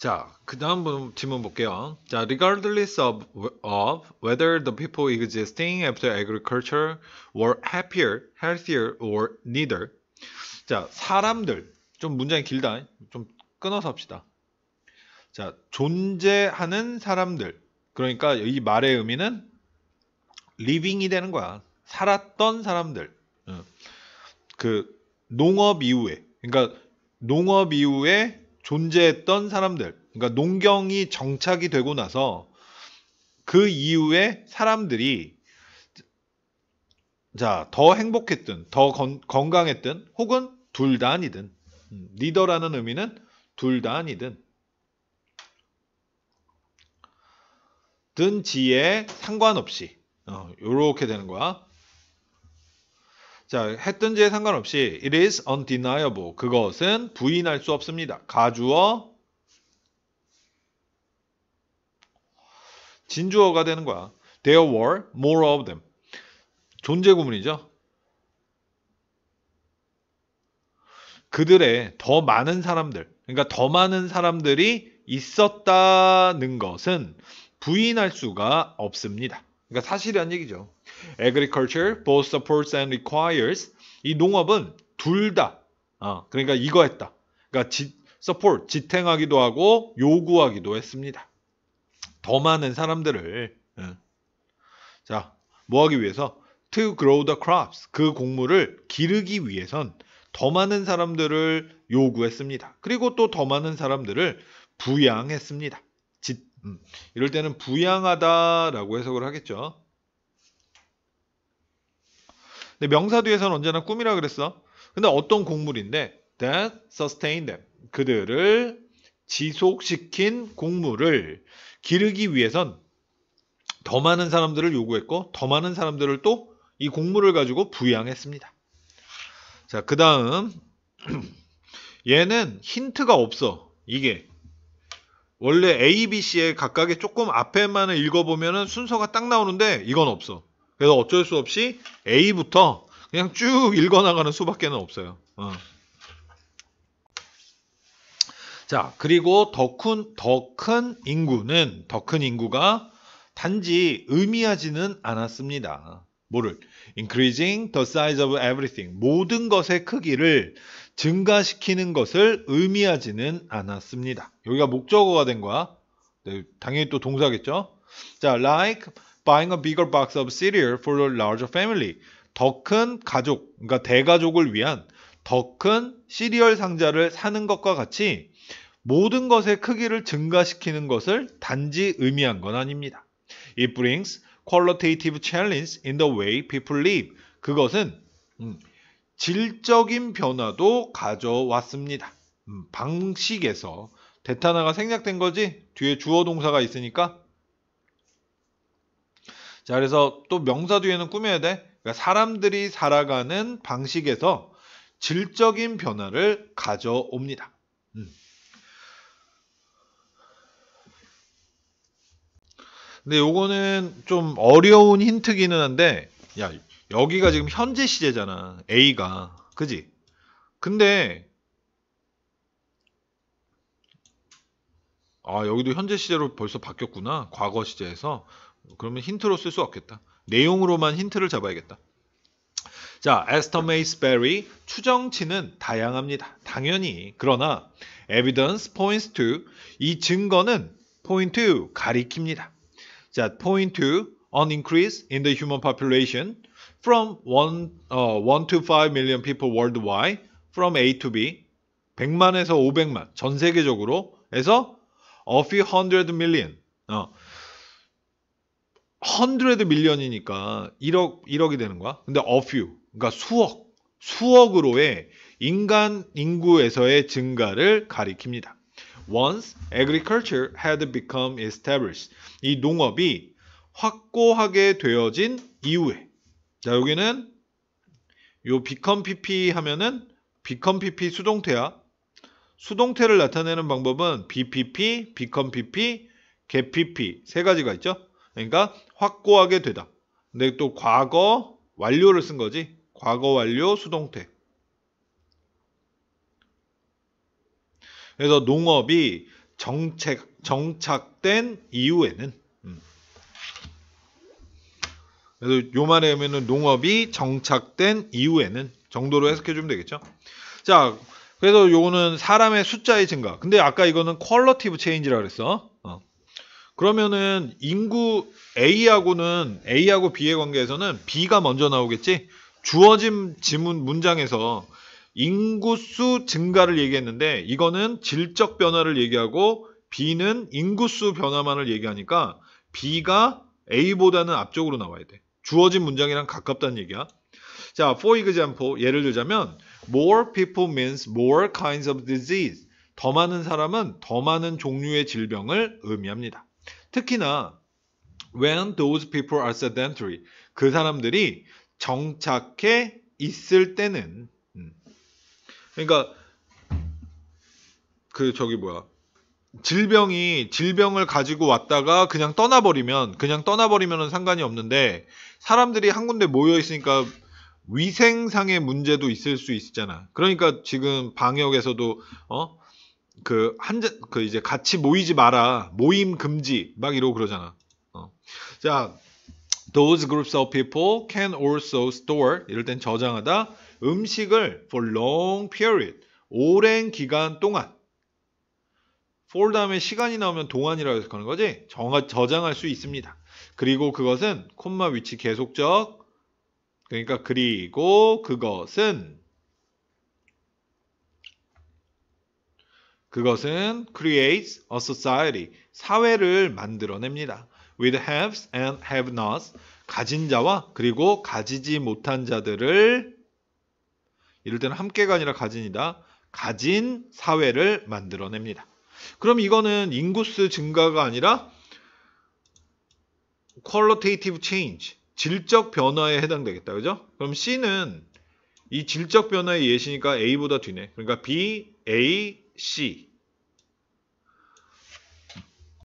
자, 그 다음 질문 볼게요. 자, regardless of, of whether the people existing after agriculture were happier, healthier, or neither. 자, 사람들. 좀 문장이 길다. 좀 끊어서 합시다. 자, 존재하는 사람들. 그러니까 이 말의 의미는 living이 되는 거야. 살았던 사람들. 그 농업 이후에. 그러니까 농업 이후에 존재했던 사람들. 그러니까 농경이 정착이 되고 나서 그 이후에 사람들이 자, 더 행복했든, 더 건, 건강했든, 혹은 둘 다 아니든. 리더라는 의미는 둘 다 아니든. 든 지에 상관없이. 어, 요렇게 되는 거야. 자, 했든지에 상관없이 it is undeniable. 그것은 부인할 수 없습니다. 가주어 진주어가 되는 거야. There were more of them. 존재 구문이죠. 그들의 더 많은 사람들, 그러니까 더 많은 사람들이 있었다는 것은 부인할 수가 없습니다. 그러니까 사실이란 얘기죠. Agriculture both supports and requires 이 농업은 둘 다, 어, 그러니까 이거 했다. 그러니까 지, support 지탱하기도 하고 요구하기도 했습니다. 더 많은 사람들을 예. 자, 뭐 하기 위해서 to grow the crops 그 곡물을 기르기 위해선 더 많은 사람들을 요구했습니다. 그리고 또 더 많은 사람들을 부양했습니다. 지, 음, 이럴 때는 부양하다라고 해석을 하겠죠. 근데 명사 뒤에서는 언제나 꿈이라 그랬어. 근데 어떤 곡물인데 that sustain them 그들을 지속시킨 곡물을 기르기 위해선 더 많은 사람들을 요구했고 더 많은 사람들을 또 이 곡물을 가지고 부양했습니다. 자, 그 다음 얘는 힌트가 없어. 이게 원래 A, B, C의 각각의 조금 앞에만을 읽어보면 순서가 딱 나오는데 이건 없어. 그래서 어쩔 수 없이 A부터 그냥 쭉 읽어나가는 수밖에 없어요. 어. 자, 그리고 더 큰, 더 큰 인구는, 더 큰 인구가 단지 의미하지는 않았습니다. 뭐를? increasing the size of everything. 모든 것의 크기를 증가시키는 것을 의미하지는 않았습니다. 여기가 목적어가 된 거야. 네, 당연히 또 동사겠죠? 자, like buying a bigger box of cereal for a larger family. 더 큰 가족, 그러니까 대가족을 위한 더 큰 시리얼 상자를 사는 것과 같이 모든 것의 크기를 증가시키는 것을 단지 의미한 건 아닙니다. It brings qualitative challenge in the way people live. 그것은 음, 질적인 변화도 가져왔습니다. 음, 방식에서 대타나가 생략된 거지 뒤에 주어 동사가 있으니까 자 그래서 또 명사 뒤에는 꾸며야 돼. 그러니까 사람들이 살아가는 방식에서 질적인 변화를 가져옵니다. 음. 근데 요거는 좀 어려운 힌트기는 한데 야 여기가 지금 현재 시제잖아 A가 그지 근데 아 여기도 현재 시제로 벌써 바뀌었구나 과거 시제에서 그러면 힌트로 쓸 수 없겠다 내용으로만 힌트를 잡아야겠다 자 estimates vary 추정치는 다양합니다 당연히 그러나 evidence points to 이 증거는 point to 가리킵니다 자, point to an increase in the human population from 1, uh, 1 to 5 million people worldwide from A to B 100만에서 500만 전 세계적으로 해서 a few hundred million 어, 100 million이니까 1억 1억이 되는 거야. 근데 a few 그러니까 수억 수억으로의 인간 인구에서의 증가를 가리킵니다. Once agriculture had become established. 이 농업이 확고하게 되어진 이후에. 자, 여기는 요 become pp 하면은 become pp 수동태야. 수동태를 나타내는 방법은 bpp, become pp, get pp 세 가지가 있죠. 그러니까 확고하게 되다. 근데 또 과거 완료를 쓴 거지. 과거 완료 수동태. 그래서 농업이 정책 정착된 이후에는 음. 그래서 요 말에 하면은 농업이 정착된 이후에는 정도로 해석해 주면 되겠죠. 자, 그래서 요거는 사람의 숫자의 증가. 근데 아까 이거는 퀄러티브 체인지라 그랬어. 어. 그러면은 인구 A하고는 A하고 B의 관계에서는 B가 먼저 나오겠지. 주어진 지문 문장에서 인구수 증가를 얘기했는데 이거는 질적 변화를 얘기하고 B는 인구수 변화만을 얘기하니까 B가 A보다는 앞쪽으로 나와야 돼. 주어진 문장이랑 가깝다는 얘기야. 자, for example, 예를 들자면 more people means more kinds of disease. 더 많은 사람은 더 많은 종류의 질병을 의미합니다. 특히나 when those people are sedentary. 그 사람들이 정착해 있을 때는 음. 그러니까 그 저기 뭐야 질병이 질병을 가지고 왔다가 그냥 떠나버리면 그냥 떠나버리면 상관이 없는데 사람들이 한 군데 모여 있으니까 위생상의 문제도 있을 수 있잖아. 그러니까 지금 방역에서도 어 그 한그 그 이제 같이 모이지 마라 모임 금지 막 이러고 그러잖아. 어. 자, those groups of people can also store 이럴 땐 저장하다 음식을 for long period 오랜 기간 동안 for 다음에 시간이 나오면 동안이라고 해석하는 거지 정, 저장할 수 있습니다. 그리고 그것은 콤마 위치 계속적 그러니까 그리고 그것은 그것은 creates a society 사회를 만들어냅니다. with haves and have-nots 가진 자와 그리고 가지지 못한 자들을 이럴 때는 함께가 아니라 가진이다. 가진 사회를 만들어냅니다. 그럼 이거는 인구수 증가가 아니라 qualitative change, 질적 변화에 해당되겠다. 그죠? 그럼 C는 이 질적 변화의 예시니까 A보다 뒤네. 그러니까 B, A, C.